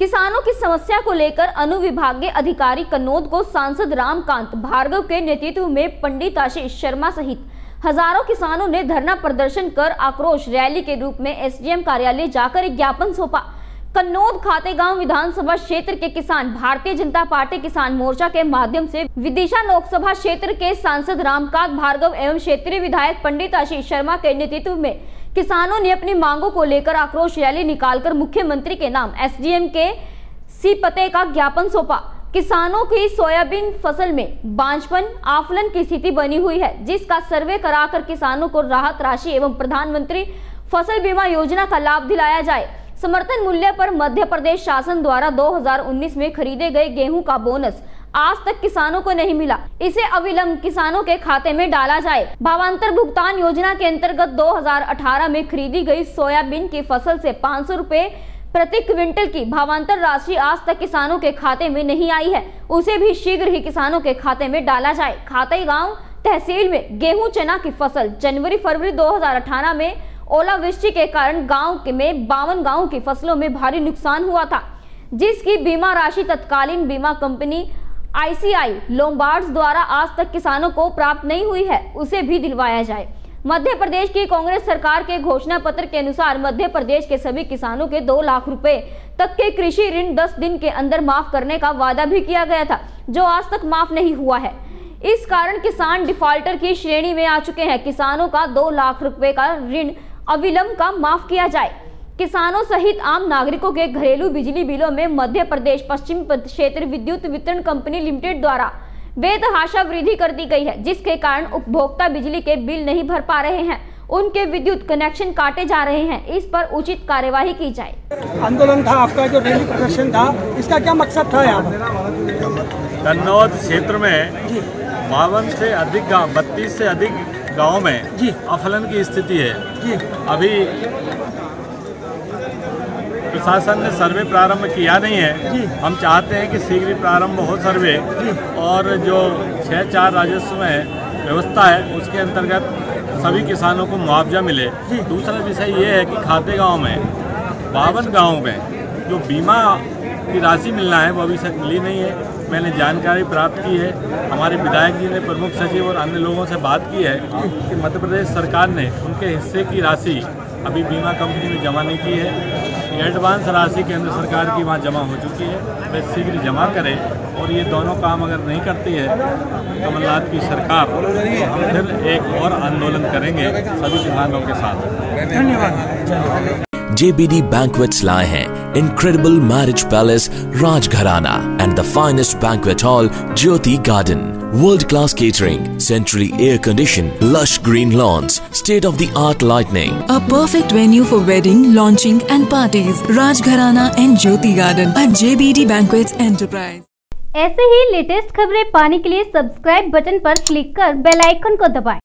किसानों की समस्या को लेकर अनुविभागीय अधिकारी कन्नौद को सांसद रामकांत भार्गव के नेतृत्व में पंडित आशीष शर्मा सहित हज़ारों किसानों ने धरना प्रदर्शन कर आक्रोश रैली के रूप में एसडीएम कार्यालय जाकर एक ज्ञापन सौंपा। कन्नौद खातेगांव विधानसभा क्षेत्र के किसान भारतीय जनता पार्टी किसान मोर्चा के माध्यम से विदिशा लोकसभा क्षेत्र के सांसद रामकांत भार्गव एवं क्षेत्रीय विधायक पंडित आशीष शर्मा के नेतृत्व में किसानों ने अपनी मांगों को लेकर आक्रोश रैली निकालकर मुख्यमंत्री के नाम एसडीएम के सी पते का ज्ञापन सौंपा। किसानों की सोयाबीन फ़सल में बांझपन आफलन की स्थिति बनी हुई है, जिसका सर्वे कराकर किसानों को राहत राशि एवं प्रधानमंत्री फ़सल बीमा योजना का लाभ दिलाया जाए। समर्थन मूल्य पर मध्य प्रदेश शासन द्वारा 2019 में खरीदे गए गेहूँ का बोनस आज तक किसानों को नहीं मिला। इसे अविलंब किसानों के खाते में डाला जाए। भावांतर भुगतान योजना के अंतर्गत 2018 में खरीदी गई सोयाबीन की फ़सल से पाँच सौ प्रति क्विंटल की भावांतर राशि आज तक किसानों के खाते में नहीं आई है। उसे भी शीघ्र ही किसानों के खाते में डाला जाए। खाते गाँव तहसील में गेहूँ चना की फ़सल जनवरी फरवरी 2018 में ओलावृष्टि के कारण गाँव में बावन गाँवों की फ़सलों में भारी नुकसान हुआ था। जिसकी बीमा राशि तत्कालीन बीमा कंपनी आईसीआई लोम्बार्ड्स द्वारा आज तक किसानों को प्राप्त नहीं हुई है, उसे भी दिलवाया जाए। मध्य प्रदेश की कांग्रेस सरकार के घोषणा पत्र के अनुसार मध्य प्रदेश के सभी किसानों के दो लाख रुपए तक के कृषि ऋण 10 दिन के अंदर माफ़ करने का वादा भी किया गया था, जो आज तक माफ़ नहीं हुआ है। इस कारण किसान डिफॉल्टर की श्रेणी में आ चुके हैं। किसानों का दो लाख रुपए का ऋण अविलंब का माफ़ किया जाए। किसानों सहित आम नागरिकों के घरेलू बिजली बिलों में मध्य प्रदेश पश्चिम क्षेत्र विद्युत वितरण कंपनी लिमिटेड द्वारा बेतहाशा वृद्धि कर दी गई है जिसके कारण उपभोक्ता बिजली के बिल नहीं भर पा रहे हैं। उनके विद्युत कनेक्शन काटे जा रहे हैं। इस पर उचित कार्यवाही की जाए। आंदोलन था आपका जो रैली प्रदर्शन था इसका क्या मकसद था यहाँ कन्नौज क्षेत्र में बावन से अधिक गाँव बत्तीस से अधिक गाँव में अफलन की स्थिति है। अभी प्रशासन ने सर्वे प्रारंभ किया नहीं है। हम चाहते हैं कि शीघ्र प्रारंभ हो सर्वे। और जो छः चार राजस्व में व्यवस्था है उसके अंतर्गत सभी किसानों को मुआवजा मिले। दूसरा विषय ये है कि खाते गाँव में बावन गाँव में जो बीमा की राशि मिलना है वो अभी तक मिली नहीं है। मैंने जानकारी प्राप्त की है। हमारे विधायक जी ने प्रमुख सचिव और अन्य लोगों से बात की है कि मध्य प्रदेश सरकार ने उनके हिस्से की राशि अभी बीमा कंपनी में जमा नहीं की है। एडवांस राशि केंद्र सरकार की वहाँ जमा हो चुकी है वे शीघ्र जमा करें और ये दोनों काम अगर नहीं करती है कमलनाथ की सरकार तो हम फिर एक और आंदोलन करेंगे सभी किसानों के साथ धन्यवाद JBD Banquets lie हैं incredible marriage palace Rajgharana and the finest banquet hall Jyoti Garden. World-class catering, centrally air-conditioned, lush green lawns, state-of-the-art lighting. A perfect venue for wedding, launching and parties. Rajgharana and Jyoti Garden at JBD Banquets Enterprise. ऐसे ही latest खबरें पाने के लिए subscribe button पर click कर bell icon को दबाएँ।